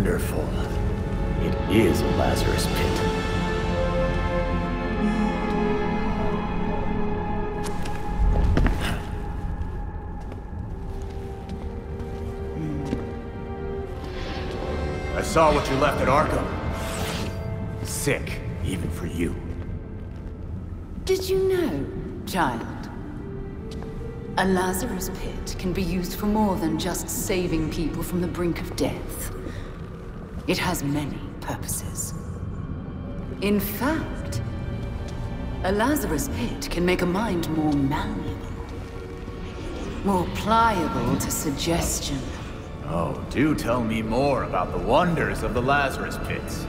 Wonderful. It is a Lazarus pit. I saw what you left at Arkham. Sick, even for you. Did you know, child? A Lazarus pit can be used for more than just saving people from the brink of death. It has many purposes. In fact, a Lazarus pit can make a mind more malleable. More pliable to suggestion. Oh, do tell me more about the wonders of the Lazarus pits.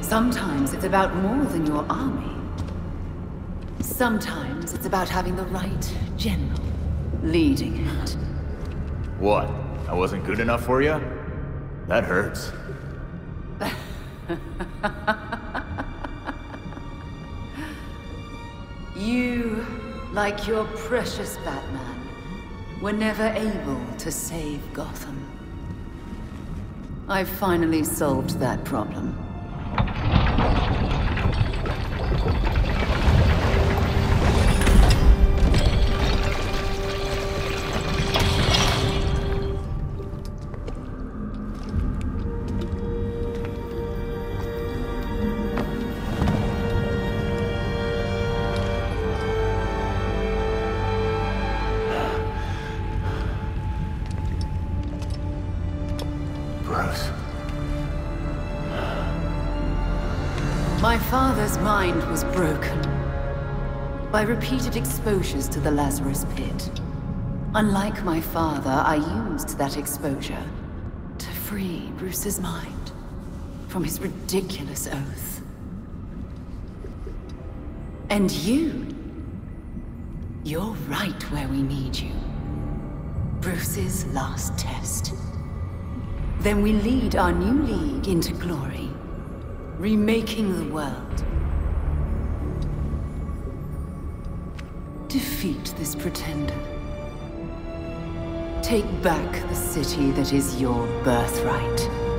Sometimes it's about more than your army. Sometimes it's about having the right general leading it. What? I wasn't good enough for you? That hurts. You, like your precious Batman, were never able to save Gotham. I've finally solved that problem. Father's mind was broken by repeated exposures to the Lazarus Pit. Unlike my father, I used that exposure to free Bruce's mind from his ridiculous oath. And you, you're right where we need you. Bruce's last test. Then we lead our new league into glory, remaking the world. Defeat this pretender. Take back the city that is your birthright.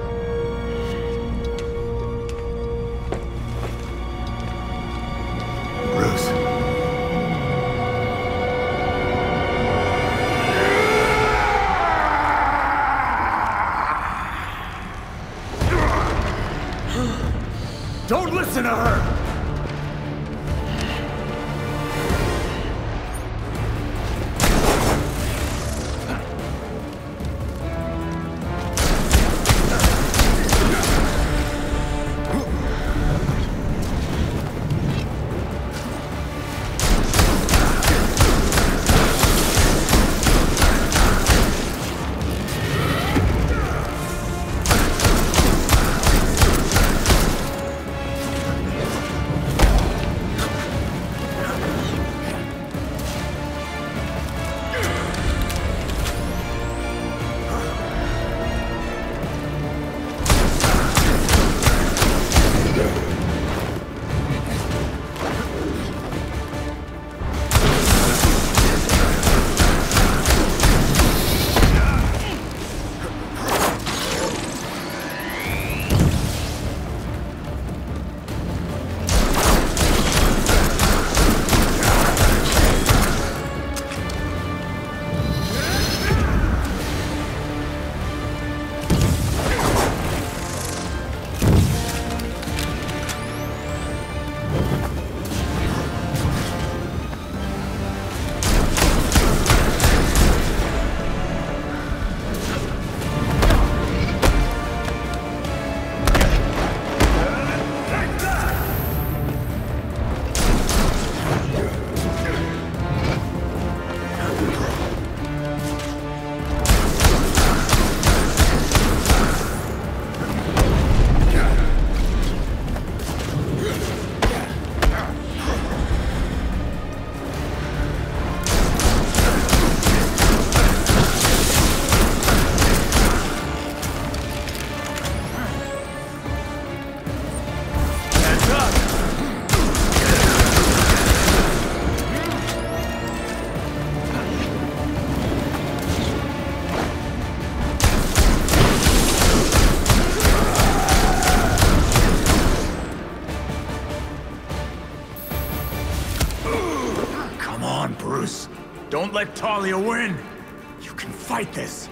Let Talia win. You can fight this.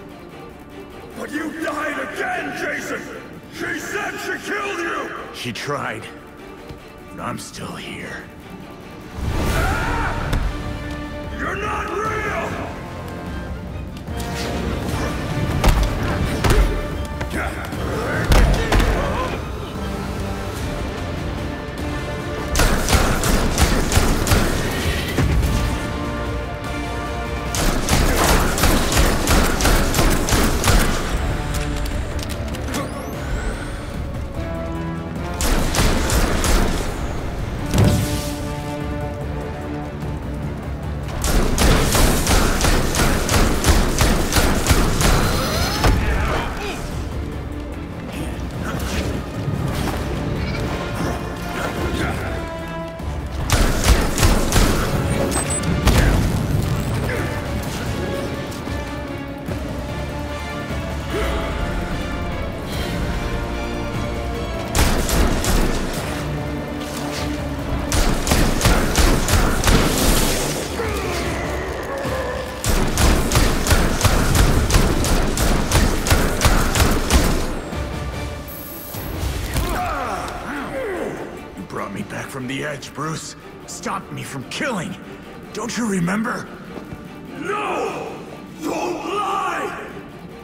But you died again, Jason! She said she killed you! She tried. But I'm still here. Edge, Bruce. Stopped me from killing. Don't you remember? No! Don't lie!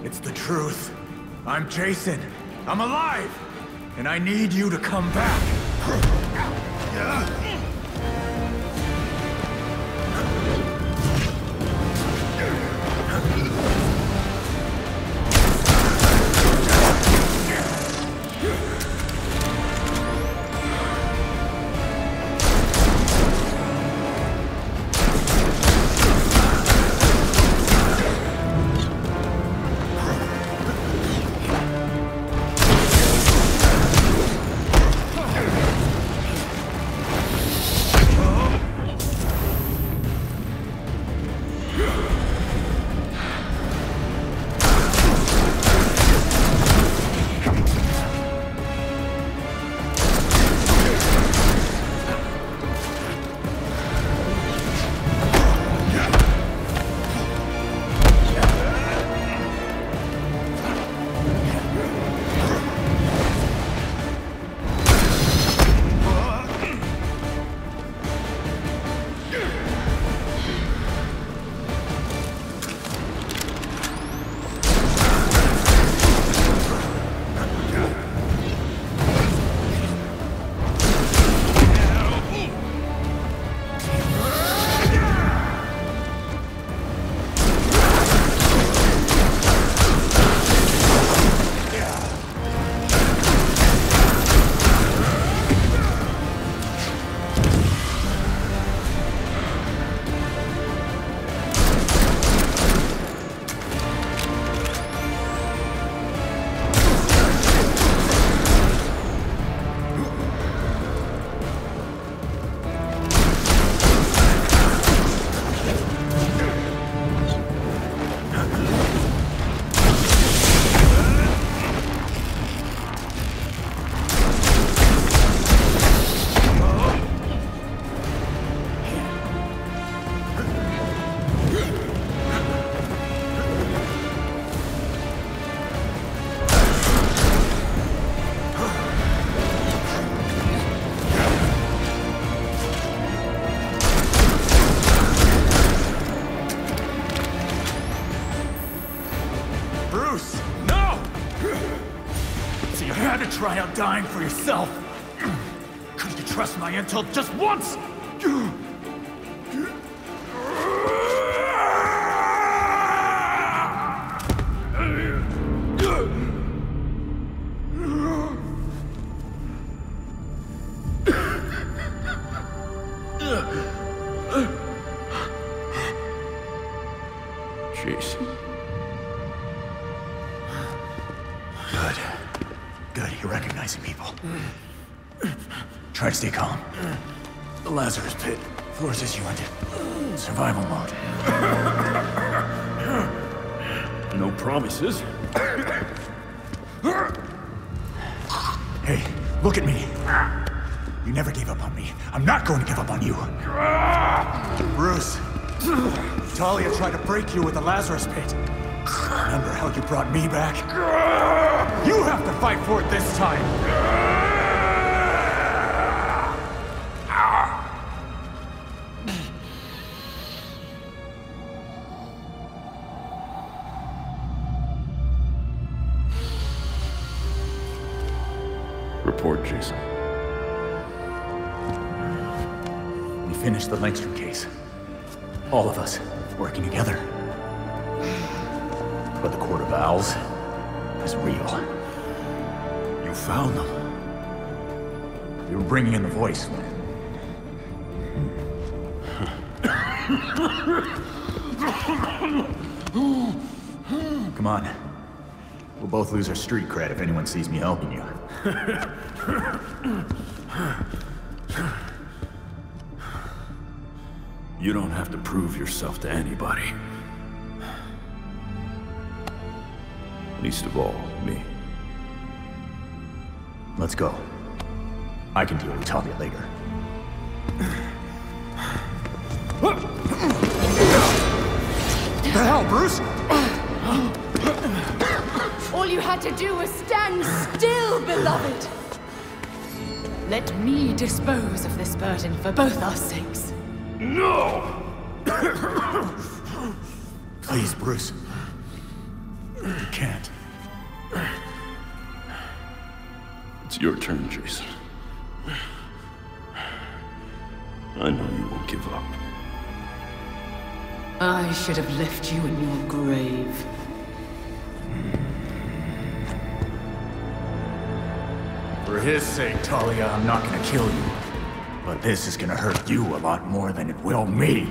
It's the truth. I'm Jason. I'm alive. And I need you to come back. yourself. Couldn't you trust my intel just once? Jason. You're recognizing people. Try to stay calm. The Lazarus Pit forces you into survival mode. No promises. Hey, look at me. You never gave up on me. I'm not going to give up on you. Bruce, Talia tried to break you with the Lazarus Pit. Remember how you brought me back? You have to fight for it this time! Report, Jason. We finished the Langstrom case. All of us, working together. But the Court of Owls is real. Found them. You were bringing in the voice when... Come on. We'll both lose our street cred if anyone sees me helping you. You don't have to prove yourself to anybody. Least of all, me. Let's go. I can deal with Talia later. What the hell, Bruce? All you had to do was stand still, beloved! Let me dispose of this burden for both our sakes. No! Please, Bruce. You can't. It's your turn, Jason. I know you won't give up. I should have left you in your grave. For his sake, Talia, I'm not gonna kill you. But this is gonna hurt you a lot more than it will me.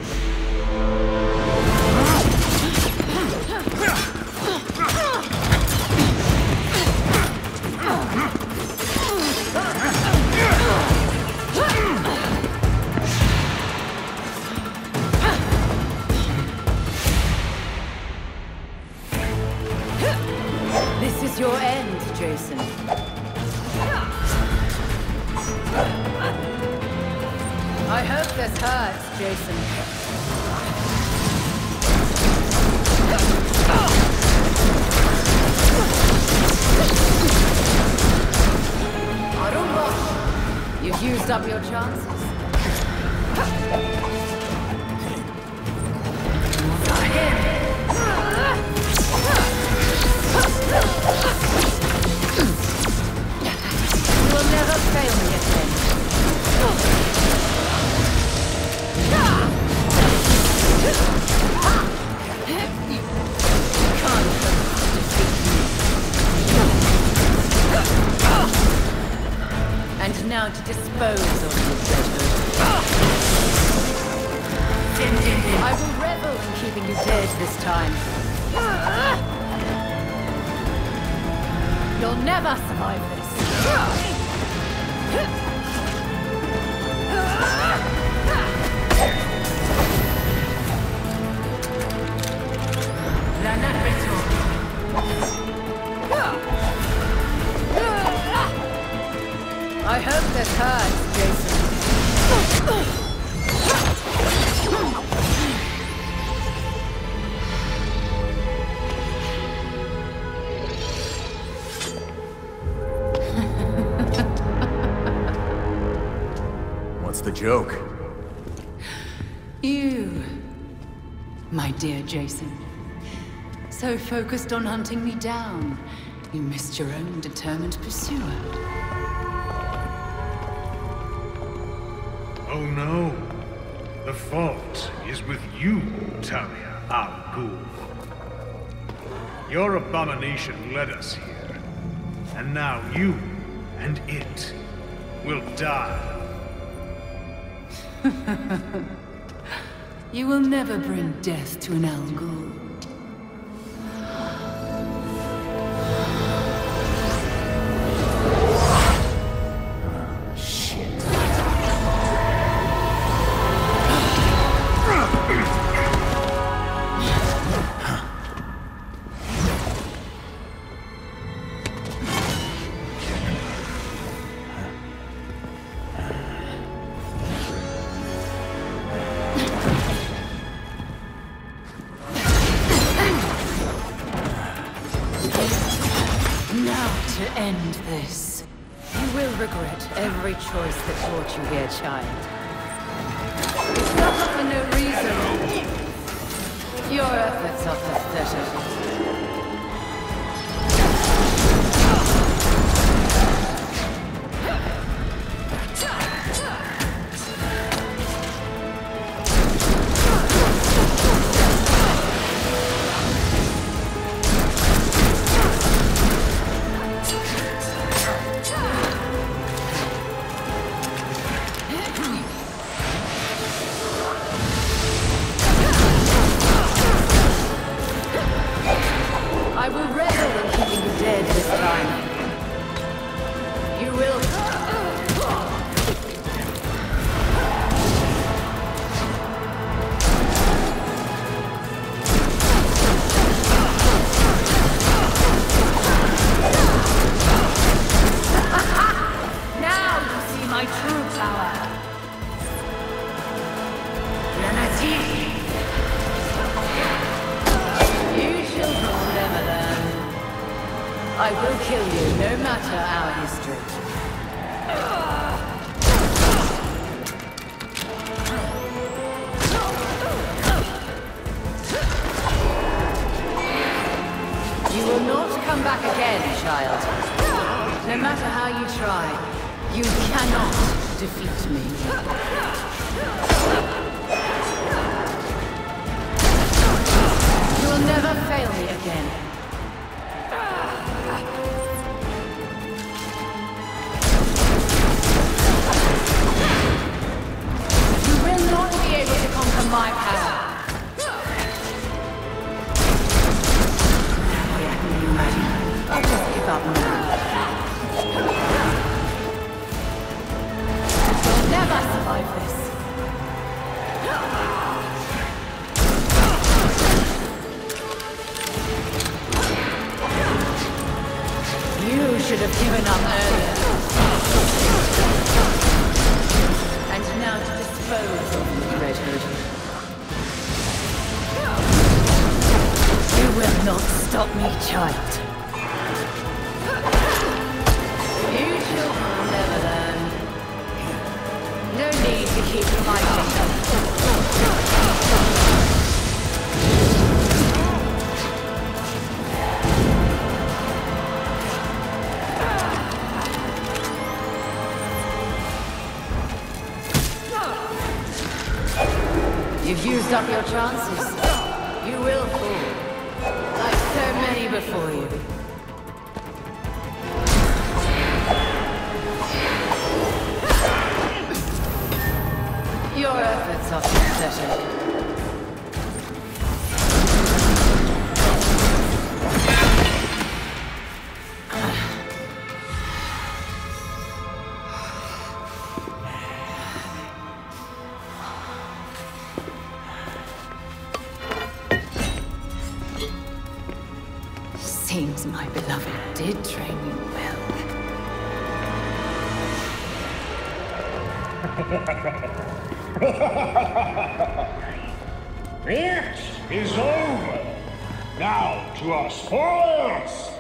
I hope this hurts, Jason. What's the joke? You, my dear Jason. So focused on hunting me down, you missed your own determined pursuer. Oh no. The fault is with you, Talia Al Ghul. Your abomination led us here. And now you and it will die. You will never bring death to an Al Ghul. person. You've used up your chances. seems my beloved, did train you well. it is over. Now to our spoils!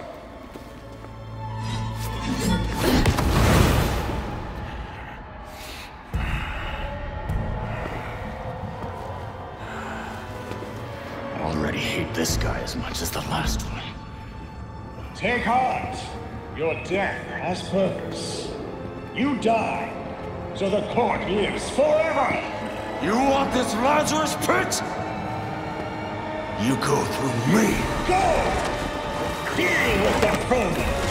Your death has purpose. You die, so the court lives forever! You want this Lazarus pit? You go through me! Go! Deal with the problem!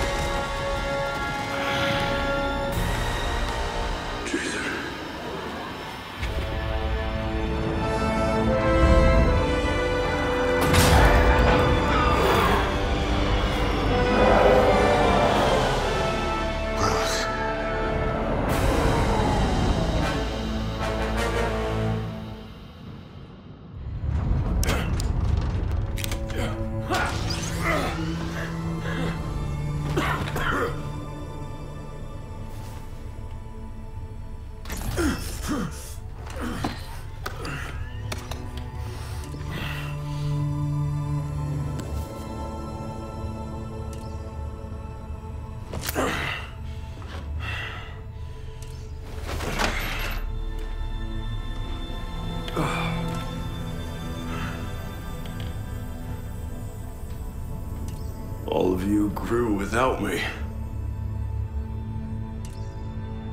Of you grew without me.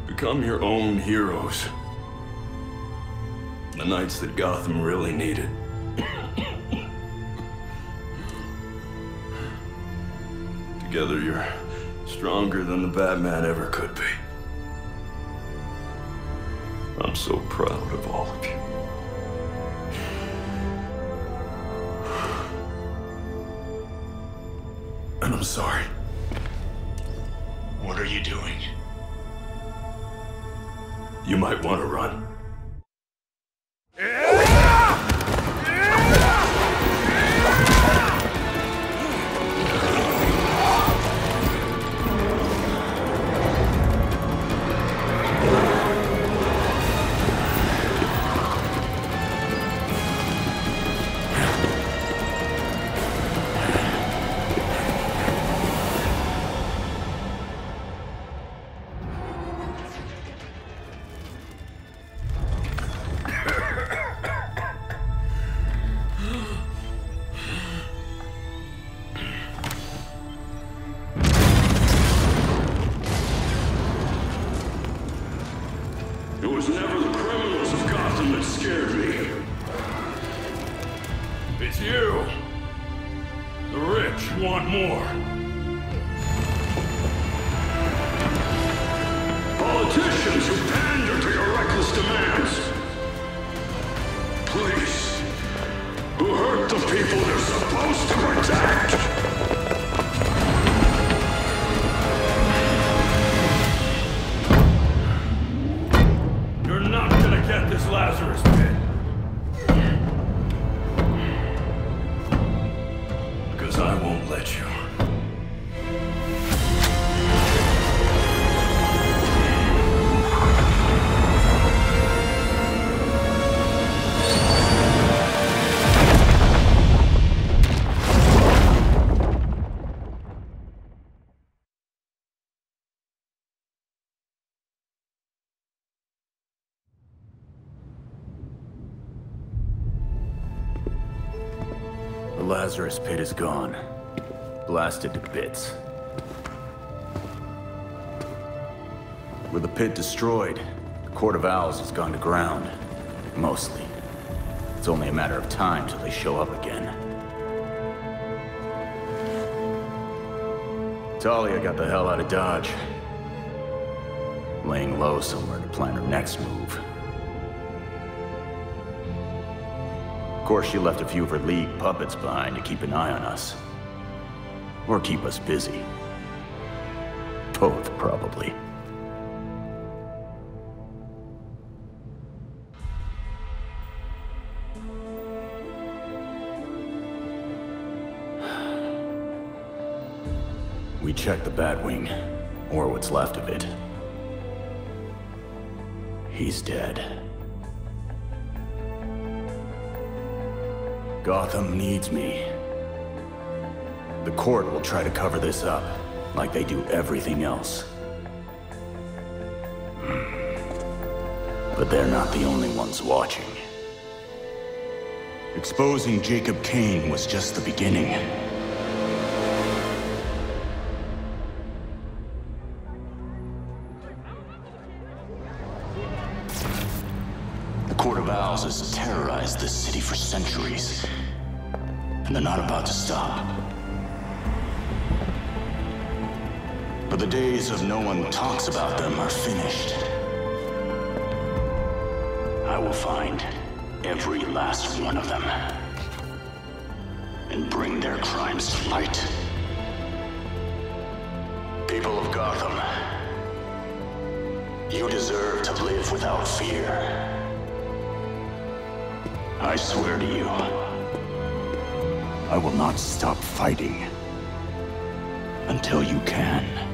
Become your own heroes. The knights that Gotham really needed. Together, you're stronger than the Batman ever could be. I'm so proud of all of you. I'm sorry. What are you doing? You might want The rich want more. Politicians who pander to your reckless demands. Police who hurt the people they're supposed to protect. You're not gonna get this Lazarus pit. Lazarus Pit is gone. Blasted to bits. With the pit destroyed, the Court of Owls has gone to ground. Mostly. It's only a matter of time till they show up again. Talia got the hell out of Dodge. Laying low somewhere to plan her next move. Of course, she left a few of her League puppets behind to keep an eye on us. Or keep us busy. Both, probably. We checked the Batwing, or what's left of it. He's dead. Gotham needs me. The court will try to cover this up, like they do everything else. Hmm. But they're not the only ones watching. Exposing Jacob Kane was just the beginning. This city for centuries. And they're not about to stop. But the days of no one talks about them are finished. I will find every last one of them. And bring their crimes to light. People of Gotham, you deserve to live without fear. I swear to you, I will not stop fighting until you can.